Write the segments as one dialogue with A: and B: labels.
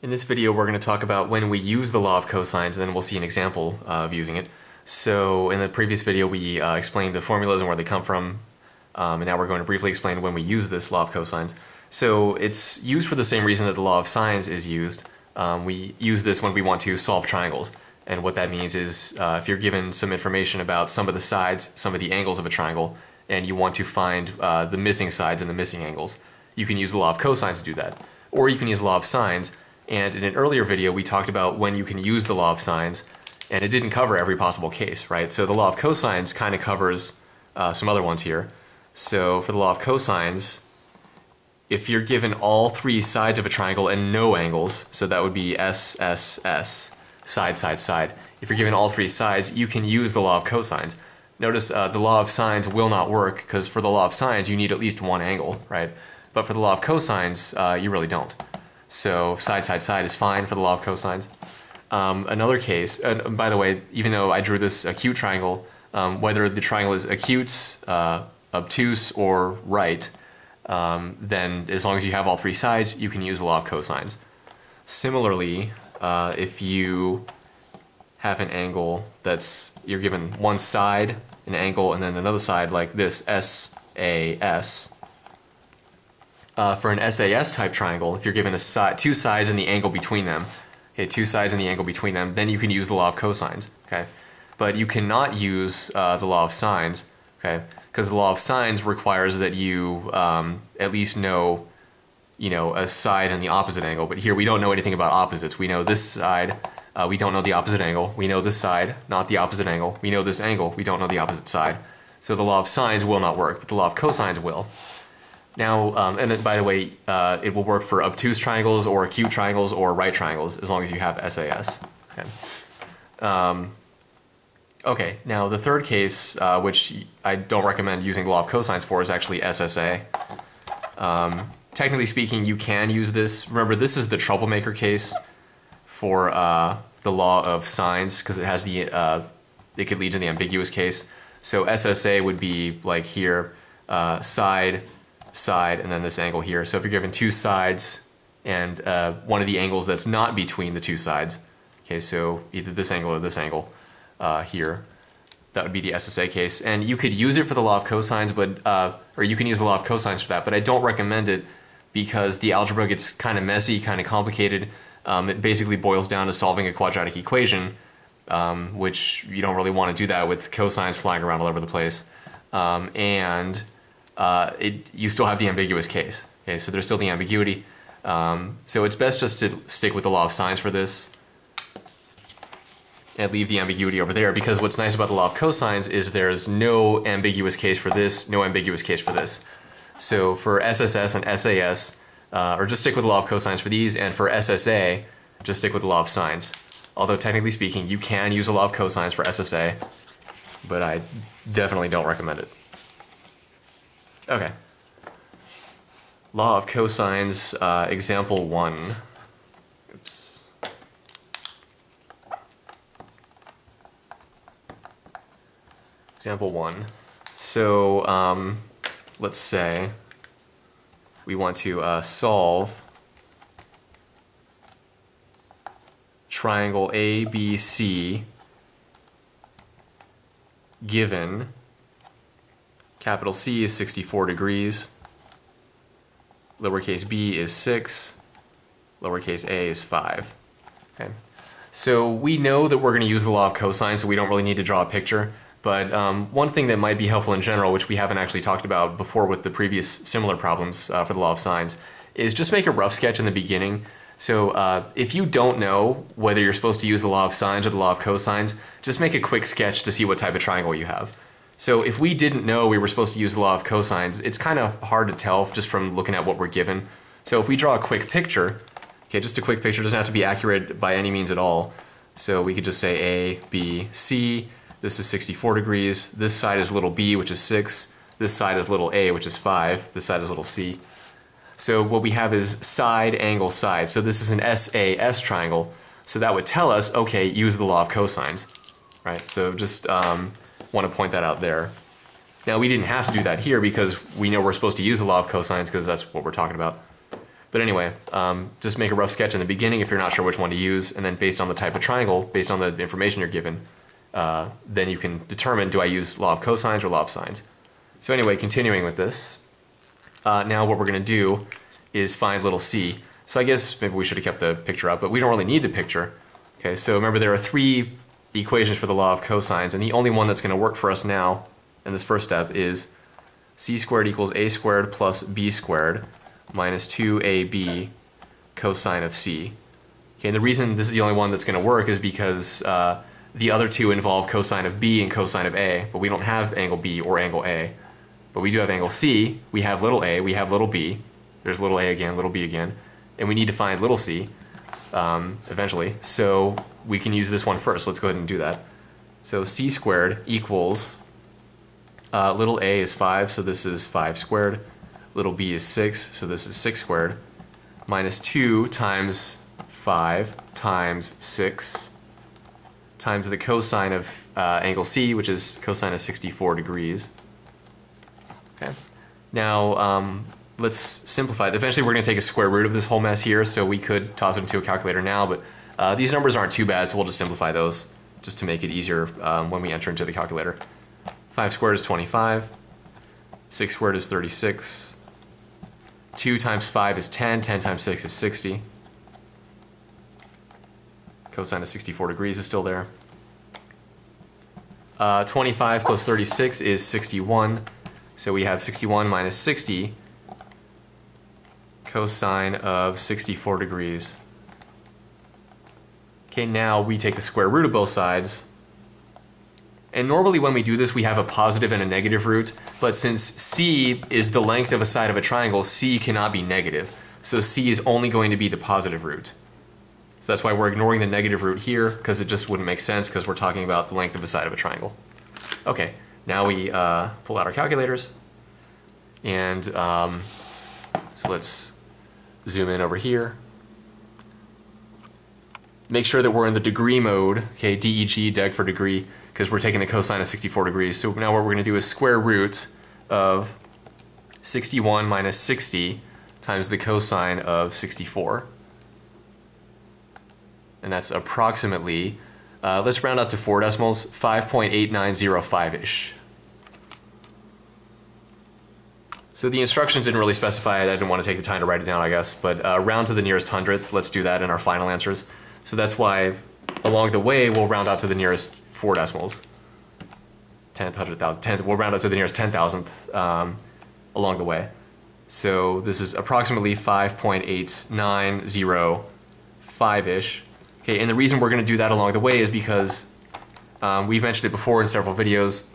A: In this video, we're going to talk about when we use the law of cosines, and then we'll see an example of using it. So in the previous video, we uh, explained the formulas and where they come from, um, and now we're going to briefly explain when we use this law of cosines. So it's used for the same reason that the law of sines is used. Um, we use this when we want to solve triangles, and what that means is uh, if you're given some information about some of the sides, some of the angles of a triangle, and you want to find uh, the missing sides and the missing angles, you can use the law of cosines to do that. Or you can use the law of sines, and in an earlier video, we talked about when you can use the law of sines, and it didn't cover every possible case, right? So the law of cosines kind of covers uh, some other ones here. So for the law of cosines, if you're given all three sides of a triangle and no angles, so that would be S, S, S, side, side, side. If you're given all three sides, you can use the law of cosines. Notice uh, the law of sines will not work because for the law of sines, you need at least one angle, right? But for the law of cosines, uh, you really don't. So side, side, side is fine for the law of cosines. Um, another case, uh, by the way, even though I drew this acute triangle, um, whether the triangle is acute, uh, obtuse, or right, um, then as long as you have all three sides, you can use the law of cosines. Similarly, uh, if you have an angle that's, you're given one side, an angle, and then another side like this, SAS, uh, for an SAS type triangle, if you're given a si two sides and the angle between them, okay, two sides and the angle between them, then you can use the law of cosines, okay? But you cannot use uh, the law of sines, okay? Because the law of sines requires that you um, at least know, you know, a side and the opposite angle. But here we don't know anything about opposites. We know this side, uh, we don't know the opposite angle. We know this side, not the opposite angle. We know this angle, we don't know the opposite side. So the law of sines will not work, but the law of cosines will. Now, um, and by the way, uh, it will work for obtuse triangles or acute triangles or right triangles as long as you have SAS. Okay. Um, okay. Now the third case, uh, which I don't recommend using law of cosines for, is actually SSA. Um, technically speaking, you can use this. Remember, this is the troublemaker case for uh, the law of sines because it has the uh, it could lead to the ambiguous case. So SSA would be like here, uh, side side and then this angle here. So if you're given two sides and uh, one of the angles that's not between the two sides, okay, so either this angle or this angle uh, here, that would be the SSA case. And you could use it for the law of cosines, but uh, or you can use the law of cosines for that, but I don't recommend it because the algebra gets kind of messy, kind of complicated. Um, it basically boils down to solving a quadratic equation, um, which you don't really want to do that with cosines flying around all over the place. Um, and uh, it, you still have the ambiguous case. Okay, so there's still the ambiguity. Um, so it's best just to stick with the law of sines for this and leave the ambiguity over there because what's nice about the law of cosines is there's no ambiguous case for this, no ambiguous case for this. So for SSS and SAS, uh, or just stick with the law of cosines for these, and for SSA, just stick with the law of sines. Although technically speaking, you can use the law of cosines for SSA, but I definitely don't recommend it. Okay. Law of cosines, uh, example one. Oops. Example one. So, um, let's say we want to uh, solve triangle ABC given Capital C is 64 degrees. Lowercase b is 6. Lowercase a is 5. Okay. So we know that we're going to use the law of cosine, so we don't really need to draw a picture. But um, one thing that might be helpful in general, which we haven't actually talked about before with the previous similar problems uh, for the law of sines, is just make a rough sketch in the beginning. So uh, if you don't know whether you're supposed to use the law of sines or the law of cosines, just make a quick sketch to see what type of triangle you have. So if we didn't know we were supposed to use the law of cosines, it's kind of hard to tell just from looking at what we're given. So if we draw a quick picture, okay, just a quick picture, doesn't have to be accurate by any means at all. So we could just say A, B, C, this is 64 degrees, this side is little b, which is 6, this side is little a, which is 5, this side is little c. So what we have is side, angle, side. So this is an SAS triangle. So that would tell us, okay, use the law of cosines, right? So just um, want to point that out there. Now we didn't have to do that here because we know we're supposed to use the law of cosines because that's what we're talking about. But anyway, um, just make a rough sketch in the beginning if you're not sure which one to use, and then based on the type of triangle, based on the information you're given, uh, then you can determine do I use law of cosines or law of sines. So anyway, continuing with this, uh, now what we're going to do is find little c. So I guess maybe we should have kept the picture up, but we don't really need the picture. Okay, so remember there are three equations for the law of cosines, and the only one that's going to work for us now in this first step is c squared equals a squared plus b squared minus 2ab cosine of c. Okay, and the reason this is the only one that's going to work is because uh, the other two involve cosine of b and cosine of a, but we don't have angle b or angle a. But we do have angle c, we have little a, we have little b, there's little a again, little b again, and we need to find little c um, eventually. So we can use this one first. Let's go ahead and do that. So c squared equals, uh, little a is 5, so this is 5 squared. Little b is 6, so this is 6 squared. Minus 2 times 5 times 6 times the cosine of uh, angle C, which is cosine of 64 degrees. Okay. Now, um, let's simplify. Eventually, we're going to take a square root of this whole mess here, so we could toss it into a calculator now, but uh, these numbers aren't too bad, so we'll just simplify those just to make it easier um, when we enter into the calculator. 5 squared is 25. 6 squared is 36. 2 times 5 is 10. 10 times 6 is 60. Cosine of 64 degrees is still there. Uh, 25 plus 36 is 61. So we have 61 minus 60 cosine of 64 degrees. Okay, now we take the square root of both sides. And normally when we do this, we have a positive and a negative root, but since C is the length of a side of a triangle, C cannot be negative. So C is only going to be the positive root. So that's why we're ignoring the negative root here, because it just wouldn't make sense because we're talking about the length of a side of a triangle. Okay, now we uh, pull out our calculators. And um, so let's zoom in over here. Make sure that we're in the degree mode, okay, DEG, deg for degree, because we're taking the cosine of 64 degrees. So now what we're going to do is square root of 61 minus 60 times the cosine of 64. And that's approximately, uh, let's round out to four decimals, 5.8905-ish. So the instructions didn't really specify it. I didn't want to take the time to write it down, I guess. But uh, round to the nearest hundredth. Let's do that in our final answers. So that's why along the way we'll round out to the nearest four decimals. Tenth, hundred thousand, tenth. We'll round out to the nearest ten thousandth um, along the way. So this is approximately 5.8905-ish. Okay, and the reason we're going to do that along the way is because um, we've mentioned it before in several videos.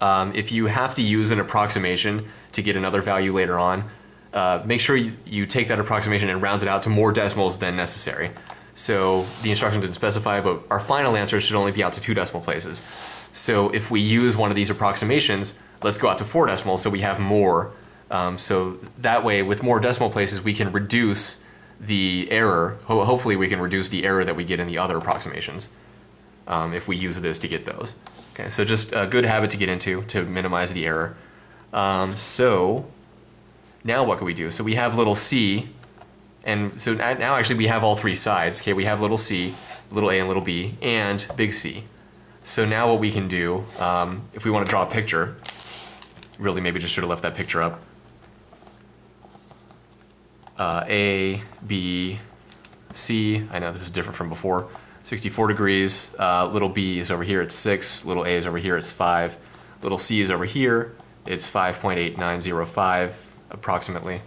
A: Um, if you have to use an approximation to get another value later on, uh, make sure you, you, take that approximation and round it out to more decimals than necessary. So the instruction didn't specify, but our final answer should only be out to two decimal places. So if we use one of these approximations, let's go out to four decimals so we have more. Um, so that way, with more decimal places, we can reduce the error. Ho hopefully, we can reduce the error that we get in the other approximations um, if we use this to get those. Okay, so just a good habit to get into to minimize the error. Um, so now what can we do? So we have little c, and so now actually we have all three sides. Okay, we have little c, little a and little b, and big C. So now what we can do, um, if we want to draw a picture, really maybe just should have left that picture up. Uh, a, B, C, I know this is different from before. 64 degrees, uh, little b is over here, it's 6, little a is over here, it's 5, little c is over here, it's 5.8905 approximately.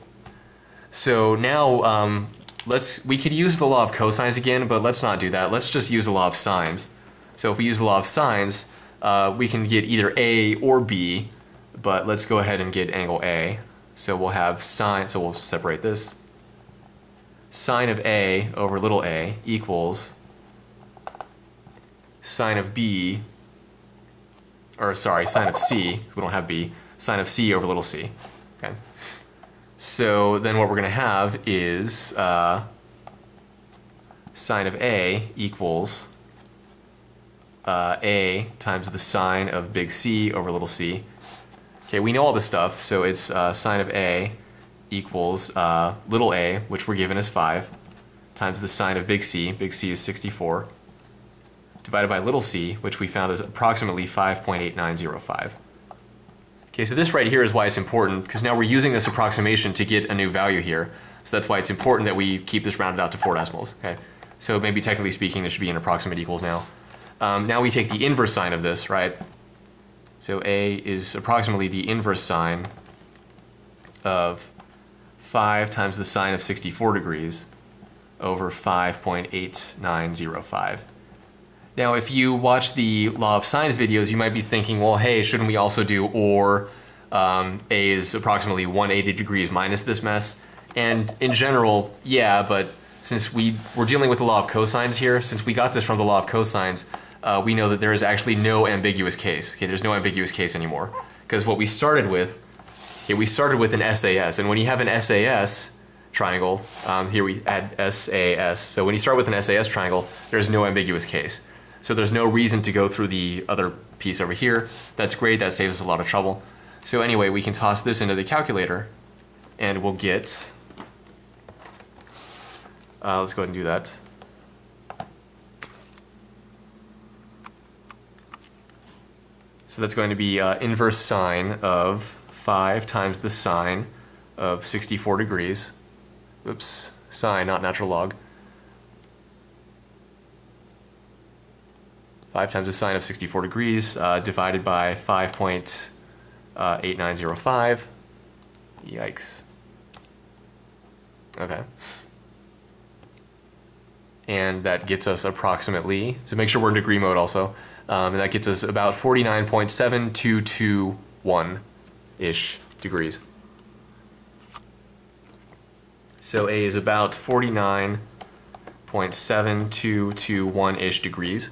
A: So now um, let's we could use the law of cosines again, but let's not do that. Let's just use the law of sines. So if we use the law of sines, uh, we can get either a or b, but let's go ahead and get angle A. So we'll have sine, so we'll separate this. Sine of A over little a equals sine of B, or sorry, sine of C, we don't have B, sine of C over little c. Okay. So then what we're going to have is uh, sine of A equals uh, A times the sine of big C over little c. Okay, we know all this stuff, so it's uh, sine of A equals uh, little a, which we're given as 5, times the sine of big C, big C is 64, divided by little c, which we found is approximately 5.8905. Okay, so this right here is why it's important, because now we're using this approximation to get a new value here. So that's why it's important that we keep this rounded out to four decimals. Okay, so maybe technically speaking, this should be an approximate equals now. Um, now we take the inverse sine of this, right? So a is approximately the inverse sine of 5 times the sine of 64 degrees over 5.8905. Now, if you watch the law of sines videos, you might be thinking, well, hey, shouldn't we also do or um, a is approximately 180 degrees minus this mess? And in general, yeah, but since we, we're dealing with the law of cosines here, since we got this from the law of cosines, uh, we know that there is actually no ambiguous case. Okay, there's no ambiguous case anymore. Because what we started with, okay, we started with an SAS, and when you have an SAS triangle, um, here we add SAS. So when you start with an SAS triangle, there's no ambiguous case. So there's no reason to go through the other piece over here. That's great, that saves us a lot of trouble. So anyway, we can toss this into the calculator, and we'll get, uh, let's go ahead and do that. So that's going to be uh, inverse sine of 5 times the sine of 64 degrees. Oops, sine, not natural log. 5 times the sine of 64 degrees uh, divided by 5.8905. Yikes. Okay. And that gets us approximately, so make sure we're in degree mode also, um, and that gets us about 49.7221-ish degrees. So A is about 49.7221-ish degrees.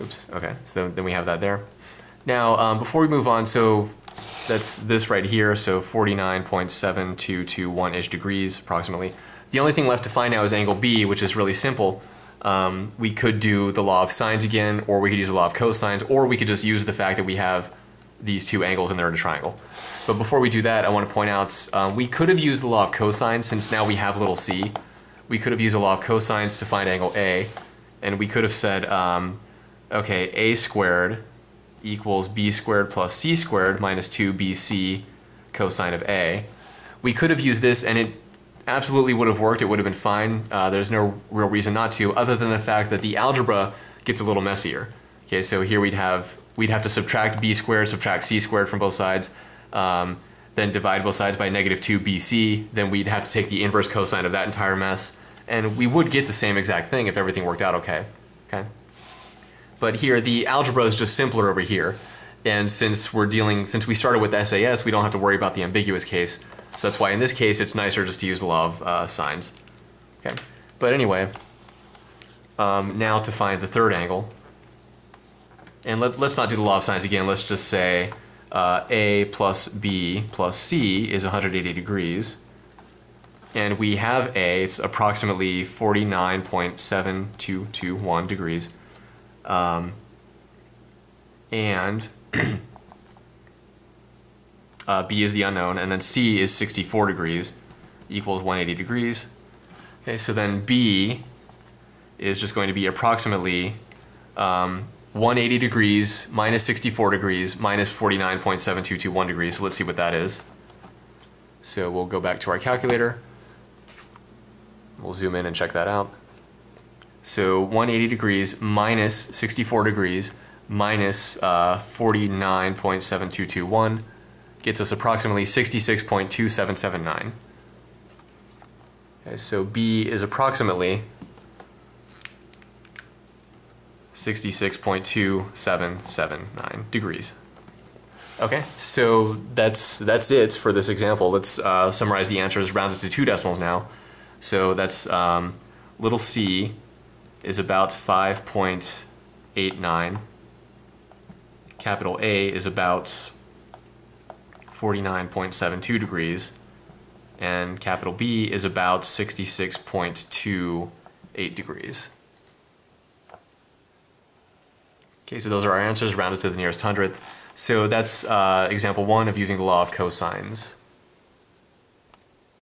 A: Oops, okay, so then we have that there. Now, um, before we move on, so that's this right here, so 49.7221-ish degrees approximately. The only thing left to find now is angle B, which is really simple. Um, we could do the law of sines again, or we could use the law of cosines, or we could just use the fact that we have these two angles and they're in a triangle. But before we do that, I want to point out um, we could have used the law of cosines since now we have little c. We could have used the law of cosines to find angle A, and we could have said, um, okay, a squared equals b squared plus c squared minus 2bc cosine of a. We could have used this and it absolutely would have worked. It would have been fine. Uh, there's no real reason not to, other than the fact that the algebra gets a little messier. Okay, so here we'd have we'd have to subtract b squared, subtract c squared from both sides, um, then divide both sides by negative 2bc. Then we'd have to take the inverse cosine of that entire mess, and we would get the same exact thing if everything worked out okay. Okay. But here, the algebra is just simpler over here. And since we're dealing, since we started with SAS, we don't have to worry about the ambiguous case. So that's why in this case, it's nicer just to use the law of uh, sines. Okay. But anyway, um, now to find the third angle. And let, us not do the law of sines again. Let's just say uh, A plus B plus C is 180 degrees. And we have A, it's approximately 49.7221 degrees. Um, and uh, B is the unknown, and then C is 64 degrees equals 180 degrees. Okay, so then B is just going to be approximately um, 180 degrees minus 64 degrees minus 49.7221 degrees. So let's see what that is. So we'll go back to our calculator. We'll zoom in and check that out. So 180 degrees minus 64 degrees minus uh, 49.7221 gets us approximately 66.2779. Okay, so B is approximately 66.2779 degrees. Okay, so that's that's it for this example. Let's uh, summarize the answers rounded to two decimals now. So that's um, little c is about 5.89. Capital A is about 49.72 degrees. And capital B is about 66.28 degrees. Okay, so those are our answers rounded to the nearest hundredth. So that's uh, example one of using the law of cosines.